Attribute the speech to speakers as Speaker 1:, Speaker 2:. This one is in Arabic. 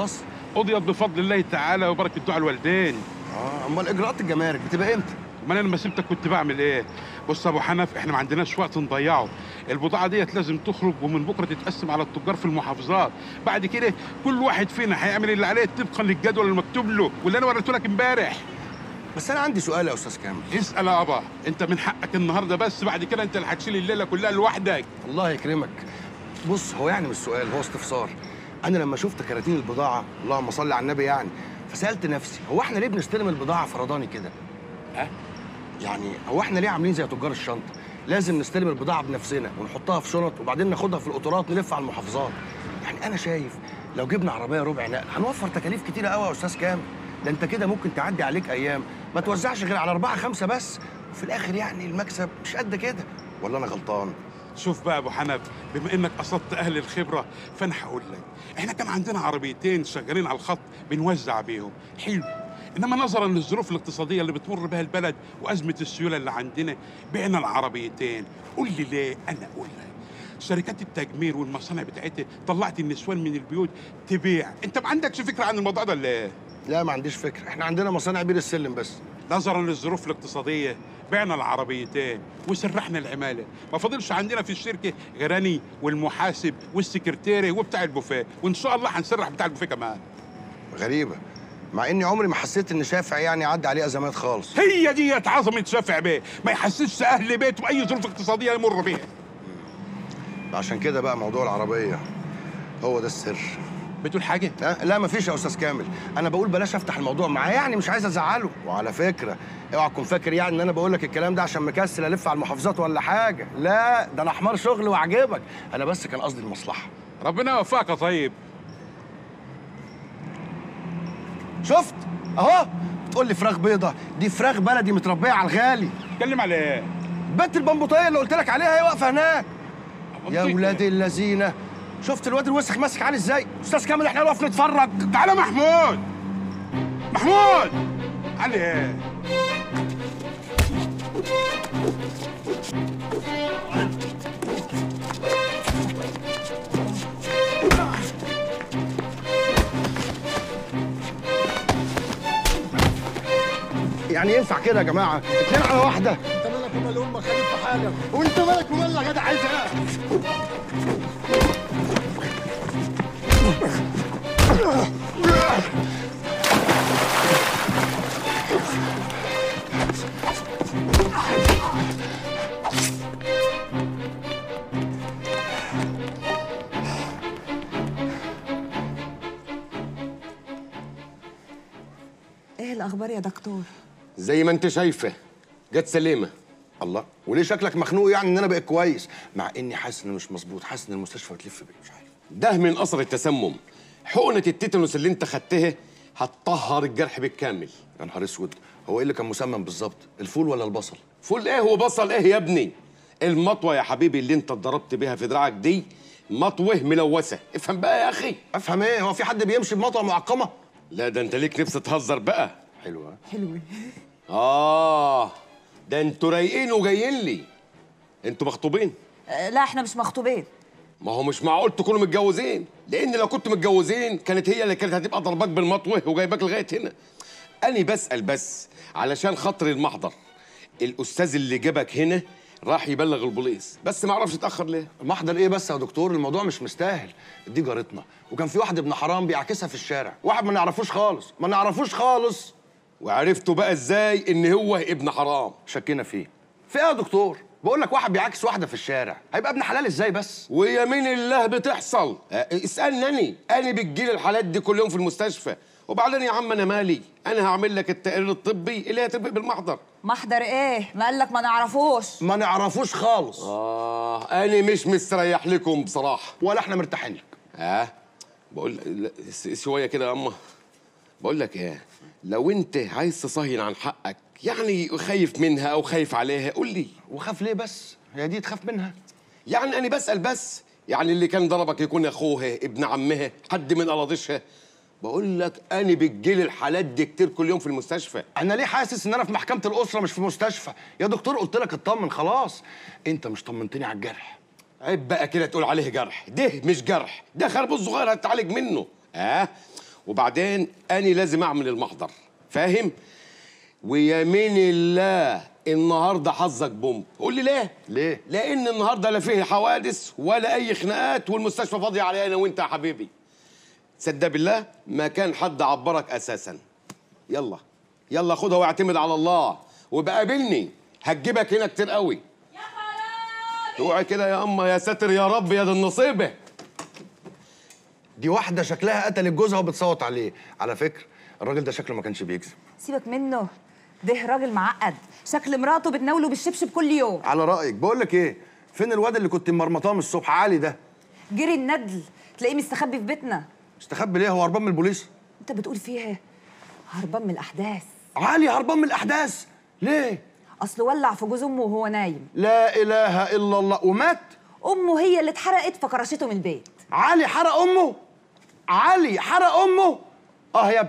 Speaker 1: خلاص.
Speaker 2: قضيت بفضل الله تعالى وبركه دعاء الوالدين.
Speaker 1: آه أمال إجراءات الجمارك بتبقى إمتى؟
Speaker 2: ما أنا لما سبتك كنت بعمل إيه؟ بص يا أبو حنف إحنا ما عندناش وقت نضيعه. البضاعة ديت لازم تخرج ومن بكرة تتقسم على التجار في المحافظات. بعد كده كل واحد فينا هيعمل اللي عليه طبقا للجدول المكتوب له واللي أنا وريته لك إمبارح.
Speaker 1: بس أنا عندي سؤال يا أستاذ كامل.
Speaker 2: اسأل يا أبا. أنت من حقك النهارده بس بعد كده أنت اللي هتشيل الليلة كلها لوحدك.
Speaker 1: الله يكرمك. بص هو يعني مش سؤال هو استفسار. أنا لما شفت كراتين البضاعة اللهم صل على النبي يعني فسألت نفسي هو إحنا ليه بنستلم البضاعة فرداني كده؟
Speaker 2: ها؟
Speaker 1: يعني هو إحنا ليه عاملين زي تجار الشنطة؟ لازم نستلم البضاعة بنفسنا ونحطها في شنط وبعدين ناخدها في القطارات نلف على المحافظات. يعني أنا شايف لو جبنا عربية ربع نقل هنوفر تكاليف كتيرة قوي يا أستاذ كامل؟ ده أنت كده ممكن تعدي عليك أيام ما توزعش غير على أربعة خمسة بس وفي الآخر يعني المكسب مش قد كده. ولا أنا غلطان.
Speaker 2: شوف بقى أبو حنف بما إنك قصدت أهل الخبرة فأنا هقول لك إحنا كان عندنا عربيتين شغالين على الخط بنوزع بيهم حلو. إنما نظرا للظروف الاقتصادية اللي بتمر بها البلد وأزمة السيولة اللي عندنا بعنا العربيتين. قول لي ليه؟ أنا أقول لك شركات التجمير والمصانع بتاعتها طلعت النسوان من البيوت تبيع. أنت ما عندكش فكرة عن الموضوع ده ولا إيه؟
Speaker 1: لا ما عنديش فكرة. إحنا عندنا مصانع بير السلم بس.
Speaker 2: نظرا للظروف الاقتصادية بعنا العربيتين وسرحنا العمالة. ما فاضلش عندنا في الشركة غير أني والمحاسب والسكرتيري وبتاع البوفيه. وإن شاء الله هنسرح بتاع البوفيه كمان.
Speaker 1: غريبة. مع إني عمري ما حسيت إن شافع يعني عدى عليه أزمات خالص.
Speaker 2: هي ديت عظمة شافع بيه. ما يحسسش أهل بيته بأي ظروف اقتصادية يمر بيها.
Speaker 1: عشان كده بقى موضوع العربية هو ده السر.
Speaker 2: بتقول حاجة؟
Speaker 1: لا لا مفيش يا أستاذ كامل. أنا بقول بلاش أفتح الموضوع معاه يعني مش عايز أزعله. وعلى فكرة اوعى تكون فاكر يعني إن أنا بقول لك الكلام ده عشان مكسل ألف على المحافظات ولا حاجة. لا ده أنا حمار شغل واعجبك أنا بس كان قصدي المصلحة.
Speaker 2: ربنا يوفقك يا طيب.
Speaker 1: شفت؟ أهو. تقول لي فراخ بيضة. دي فراخ بلدي متربية على الغالي.
Speaker 2: اتكلم على إيه؟
Speaker 1: بنت البمبوطيه اللي قلت لك عليها هي واقفة هناك. يا ولاد اللذينه شفت الواد الوسخ ماسك علي إزاي؟ أستاذ كامل إحنا نقف نتفرج.
Speaker 2: تعالى محمود. محمود! علي. إيه
Speaker 1: يعني ينفع كده يا جماعة؟ اتنين على واحدة.
Speaker 3: انت مالك ومال أمك خليك في حالك. وانت مالك ومال يا جدع؟ عايز إيه؟
Speaker 4: إيه الأخبار يا دكتور؟
Speaker 3: زي ما انت شايفة. جت سليمة.
Speaker 1: الله. وليه شكلك مخنوق يعني إن أنا بقيت كويس؟ مع إني حاسس إنه مش مظبوط. حاسس إن المستشفى بتلف بيا مش عارف.
Speaker 3: ده من أثر التسمم. حقنة التيتانوس اللي انت خدتها هتطهر الجرح بالكامل.
Speaker 1: يا نهار أسود. هو إيه اللي كان مسمم بالظبط؟ الفول ولا البصل؟
Speaker 3: فول إيه؟ وبصل إيه يا ابني؟ المطوة يا حبيبي اللي انت اتضربت بيها في دراعك دي مطوة ملوثة. افهم بقى يا أخي.
Speaker 1: أفهم إيه؟ هو في حد بيمشي بمطوة معقمة؟
Speaker 3: لا ده انت ليك نفس تهزر بقى.
Speaker 1: حلوة
Speaker 4: حلوة
Speaker 3: آه ده أنتوا رايقين وجايين لي. أنتوا مخطوبين؟
Speaker 4: أه لا إحنا مش مخطوبين.
Speaker 3: ما هو مش معقول تكونوا متجوزين. لأن لو كنتوا متجوزين كانت هي اللي كانت هتبقى ضرباك بالمطوة وجايباك لغاية هنا. أنا بسأل بس علشان خاطر المحضر. الأستاذ اللي جابك هنا راح يبلغ البوليس. بس ما عرفش اتأخر ليه.
Speaker 1: محضر إيه بس يا دكتور؟ الموضوع مش مستاهل. دي جارتنا. وكان في واحد ابن حرام بيعكسها في الشارع. واحد ما نعرفوش خالص. ما نعرفوش خالص.
Speaker 3: وعرفتوا بقى إزاي إن هو ابن حرام.
Speaker 1: شكينا فيه. في إيه يا دكتور. بقول لك واحد بيعكس واحدة في الشارع. هيبقى ابن حلال إزاي بس؟
Speaker 3: ويمين الله بتحصل. أه، اسألني أني. أنا بتجيلي الحالات دي كل يوم في المستشفى. وبعدين يا عم أنا مالي. أنا هعمل لك التقرير الطبي اللي هتبقى بالمحضر
Speaker 4: محضر إيه؟ ما قالك ما نعرفوش.
Speaker 1: ما نعرفوش خالص.
Speaker 3: آه أنا مش مستريح لكم بصراحة.
Speaker 1: ولا إحنا مرتاحين لك.
Speaker 3: آه بقول شوية كده يا اما بقول لك إيه لو أنت عايز تصهين عن حقك. يعني خايف منها أو خايف عليها قول لي.
Speaker 1: وخاف ليه بس؟ هي دي تخاف منها.
Speaker 3: يعني أنا بسأل بس. يعني اللي كان ضربك يكون اخوها ابن عمها حد من قراضيشها بقول لك أنا بتجيلي الحالات دي كتير كل يوم في المستشفى.
Speaker 1: أنا ليه حاسس إن أنا في محكمة الأسرة مش في مستشفى؟ يا دكتور قلت لك اطمن خلاص. أنت مش طمنتني على الجرح.
Speaker 3: عيب بقى كده تقول عليه جرح. ده مش جرح. ده خربوش صغير هتعالج منه. آه؟ وبعدين أنا لازم أعمل المحضر. فاهم؟ ويمين الله النهارده حظك بوم. قول لي ليه؟
Speaker 1: ليه؟
Speaker 3: لأن النهارده لا فيه حوادث ولا أي خناقات والمستشفى فاضيه علي أنا وأنت يا حبيبي. صدق بالله؟ ما كان حد عبرك أساسا. يلا يلا خدها واعتمد على الله. وبقابلني. هتجيبك هنا كتير قوي. يا خرابي اوعي كده يا أما يا ساتر يا رب يا دي النصيبه
Speaker 1: دي واحدة شكلها قتلت جوزها وبتصوت عليه. على فكرة الراجل ده شكله ما كانش بيكذب.
Speaker 4: سيبك منه. ده راجل معقد. شكل مراته بتناوله بالشبشب كل يوم.
Speaker 1: على رأيك بقول لك إيه؟ فين الواد اللي كنت مرمطاه من الصبح؟ علي ده.
Speaker 4: جري الندل. تلاقيه مستخبي في بيتنا.
Speaker 1: استخبي ليه؟ هو هربان من البوليس؟
Speaker 4: انت بتقول فيها هربان من الأحداث.
Speaker 1: علي هربان من الأحداث. ليه؟
Speaker 4: اصله ولع في جوز أمه وهو نايم.
Speaker 1: لا إله إلا الله. ومات؟
Speaker 4: أمه هي اللي اتحرقت فكرشته من البيت.
Speaker 1: علي حرق أمه؟ علي حرق أمه؟ آه يا